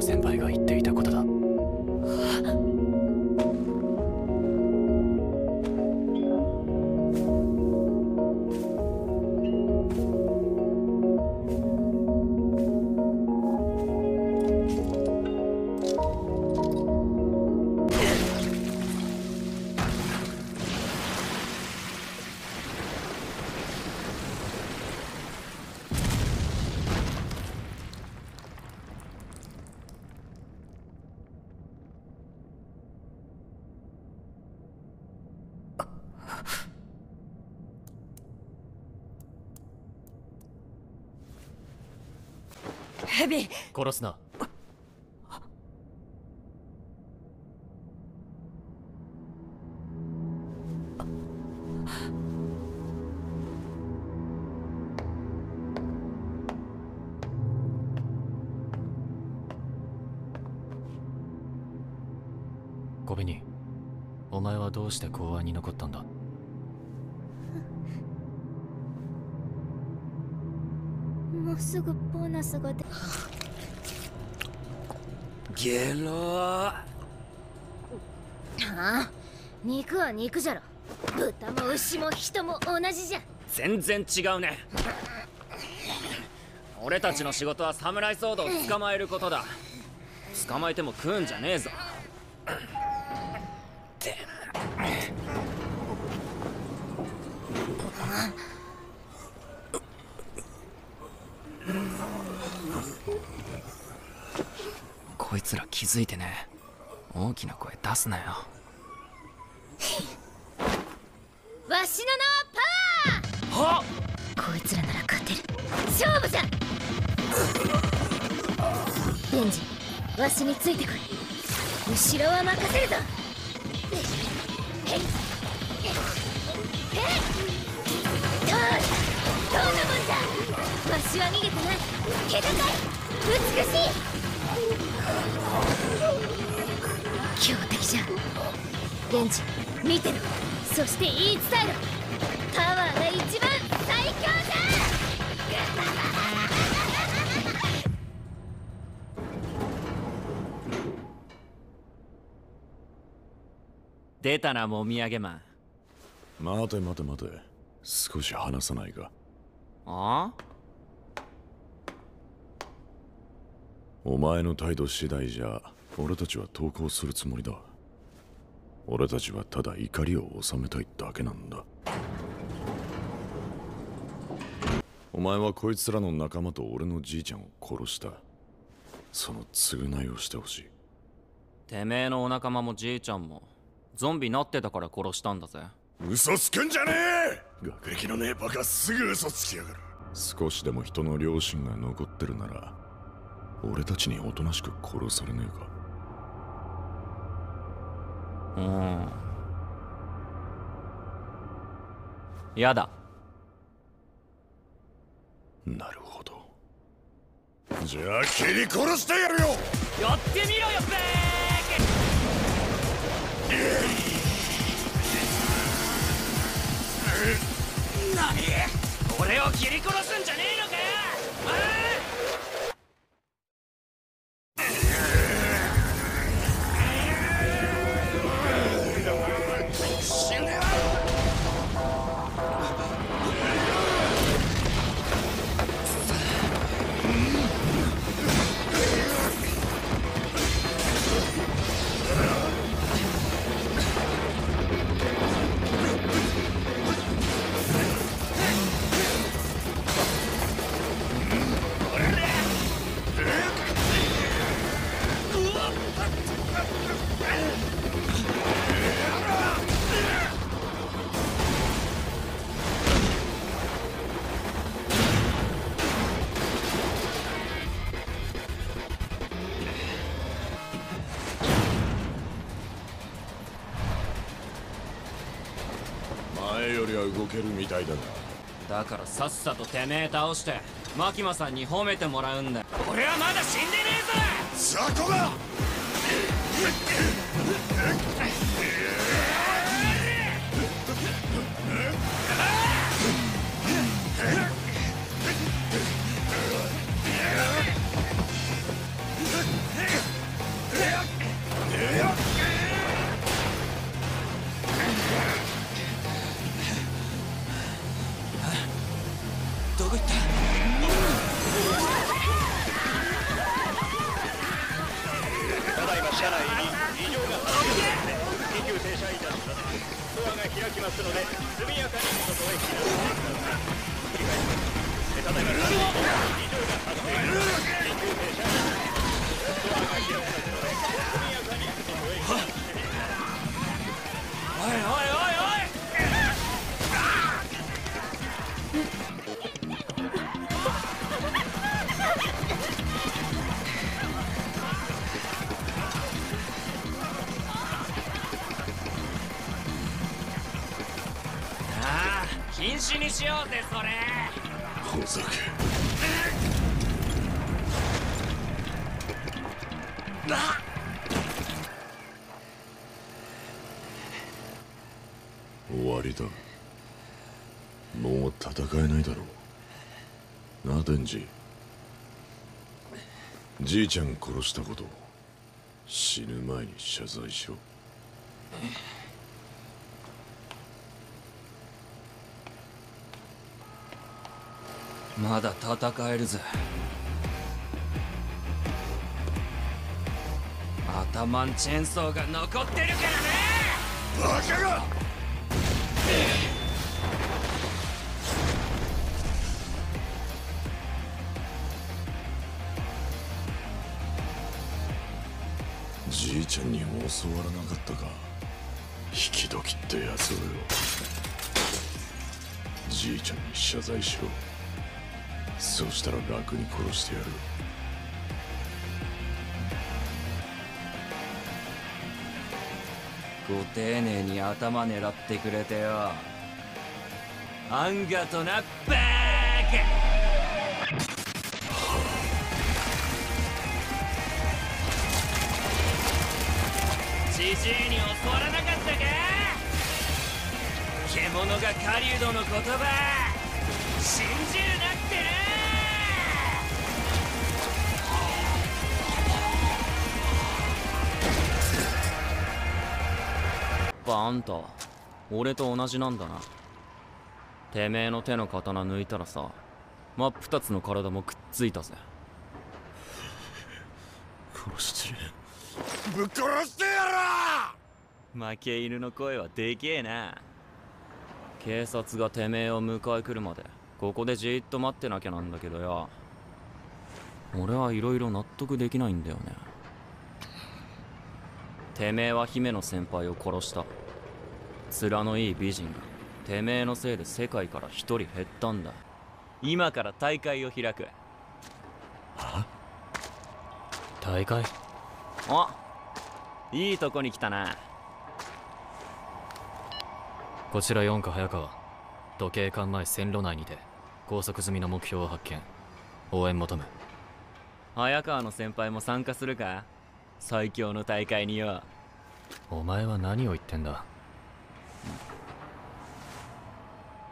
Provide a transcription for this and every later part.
の先輩が言ってヘビ殺すな。小紅お前はどうして公安に残ったんだ？もうすぐボーナスが出ゲロー。ああ肉は肉じゃろ。豚も牛も人も同じじゃ。全然違うね。俺たちの仕事はサムライソードを捕まえることだ。捕まえても食うんじゃねえぞこいつら気づいてね。大きな声出すなよ。わしの名ははっパワーこいつらなら勝てる。勝負じゃ！デンジわしについてこい。後ろは任せるぞ。へい。へい。どうだどんなもんだ。わしは逃げてない。気高い。美しい強敵じゃデンジ見てろそして言い伝えろパワーが一番最強だ。出たなもみあげマン。待て待て待て。少し話さないか。あ？お前の態度次第じゃ俺たちは投降するつもりだ。俺たちはただ怒りを収めたいだけなんだ。お前はこいつらの仲間と俺のじいちゃんを殺した。その償いをしてほしい。てめえのお仲間もじいちゃんもゾンビなってたから殺したんだぜ。嘘つくんじゃねえ！学歴のねえバカすぐ嘘つきやがる。少しでも人の良心が残ってるなら俺たちにおとなしく殺されねえか。うん。やだ。なるほど。じゃあ切り殺してやるよ。やってみろよベー何？俺を切り殺すんじゃねえのかよけるみたいだがだからさっさとてめえ倒してマキマさんに褒めてもらうんだよ。俺はまだ死んでねえぞ雑魚だどますので速やかに外へ避難してください繰り返しますただいま車内に異常が発生緊急停車ドアが開きますので速やかに外へ避難してみてくださいおいおいおいにしようぜそれ。ほざけ終わりだ。もう戦えないだろう。なデンジ。じいちゃん殺したこと死ぬ前に謝罪しろまだ戦えるぜ。頭んチェーンソーが残ってるからね。バカが。じいちゃんに教わらなかったか。引き時ってやつを。よじいちゃんに謝罪しろ。そうしたら楽に殺してやる。ご丁寧に頭狙ってくれてよ。あんがとなバーカじじいに教わらなかったか？獣が狩人の言葉。信じるなってな。ぱあんた。俺と同じなんだな。てめえの手の刀抜いたらさ真っ二つの体もくっついたぜ。殺してぶっ殺してやろ負け犬の声はでけえな。警察がてめえを迎え来るまでここでじーっと待ってなきゃなんだけどよ。俺はいろいろ納得できないんだよね。てめえは姫の先輩を殺した面のいい美人がてめえのせいで世界から一人減ったんだ今から大会を開くは大会あいいとこに来たなこちら四課早川時計館前線路内にて拘束済みの目標を発見応援求む早川の先輩も参加するか最強の大会によお前は何を言ってんだ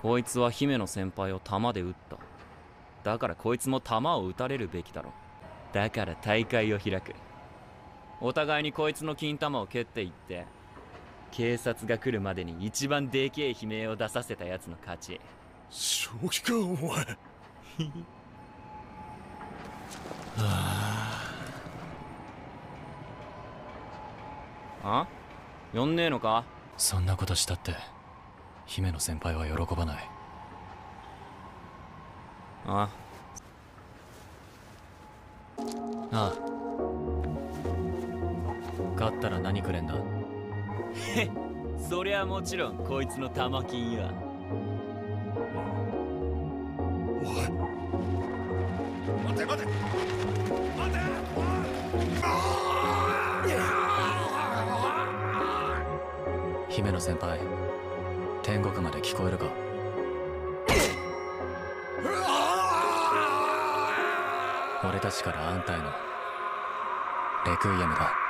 こいつは姫の先輩を弾で撃った。だからこいつも弾を撃たれるべきだろ。だから大会を開く。お互いにこいつの金玉を蹴っていって警察が来るまでに一番でけえ悲鳴を出させたやつの勝ち。正気かお前。あ？呼んねえのか？そんなことしたって姫の先輩は喜ばない。ああ。あ勝ったら何くれんだ？へそりゃもちろんこいつの玉金や。おい。待て待て。待て姫野先輩天国まで聞こえるか？俺たちからあんたへのレクイエムだ